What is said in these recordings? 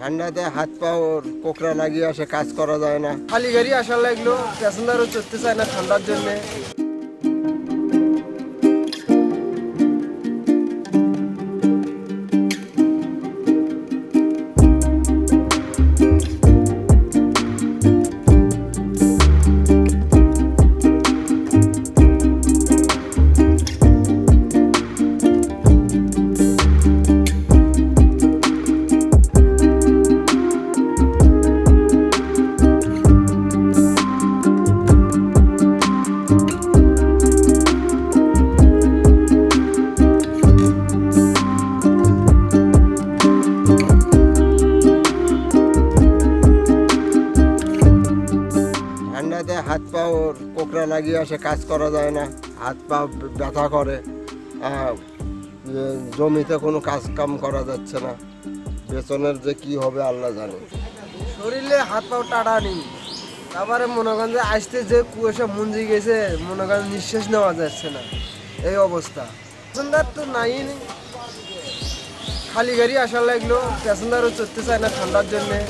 ঠান্ডাতে হাত পা ওর কোকড়া লাগিয়ে আসে, কাজ করা যায় না। খালি গাড়ি আসার লাগল প্যাসেঞ্জারও চড়তে চায় না ঠান্ডার জন্য। ঠান্ডাতে হাত পা ওর কোকড়া লাগিয়ে আসে, কাজ করা যায় না। হাত পা ব্যথা করে। জমিতে কোনো কাজ কাম করা যাচ্ছে না। বেতনের যে কি হবে আল্লাহ জানে। শরীরে হাত পাও টাটা নেই। তারপরে মনে করেন যে আসতে যে কুয়াশা মুঞ্জি গেছে, মনে করেন নিঃশ্বাস নেওয়া যাচ্ছে না। এই অবস্থা। প্যাসেঞ্জার তো নাই। খালি গাড়ি আসার লাগল। প্যাসেঞ্জারও চড়তে চায় না ঠান্ডার জন্যে।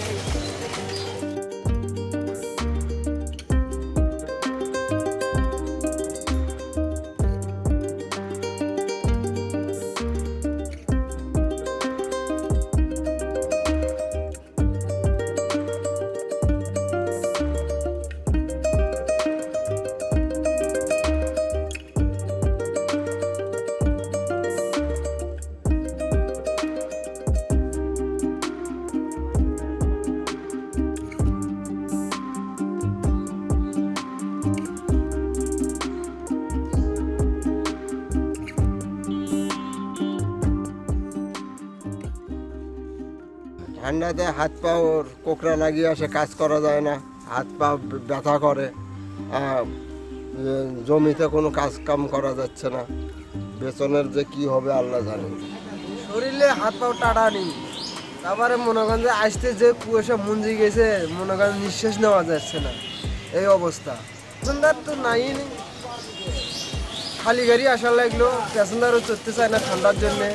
ঠান্ডাতে হাত পা ওর কোকড়া লাগিয়ে আসে, কাজ করা যায় না। হাত পা ব্যথা করে। জমিতে কোনো কাজ কাম করা যাচ্ছে না। বেতনের যে কি হবে আল্লাহ জানে। শরীরে হাত পাও টাটা নেই। তারপরে মনে করেন যে আসতে যে কুয়াশা মুঞ্জি গেছে, মনে করেন নিঃশ্বাস নেওয়া যাচ্ছে না। এই অবস্থা। প্যাসেঞ্জার তো নাই খালি গাড়ি আসার লাগল। প্যাসেঞ্জারও চড়তে চায় না ঠান্ডার জন্যে।